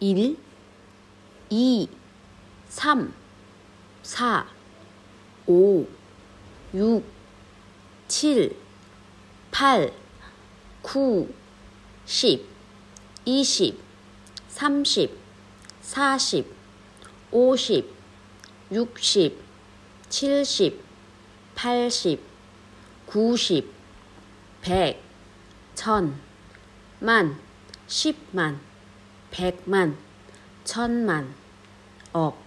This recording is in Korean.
1, 2, 3, 4, 5, 6, 7, 8, 9, 10, 20, 30, 40, 50, 60, 70, 80, 90, 100, 천, 만, 십만, 백만, 천만, 억.